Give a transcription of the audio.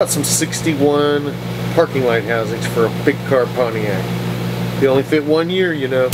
Got some 61 parking light housings for a big car Pontiac. They only fit one year, you know.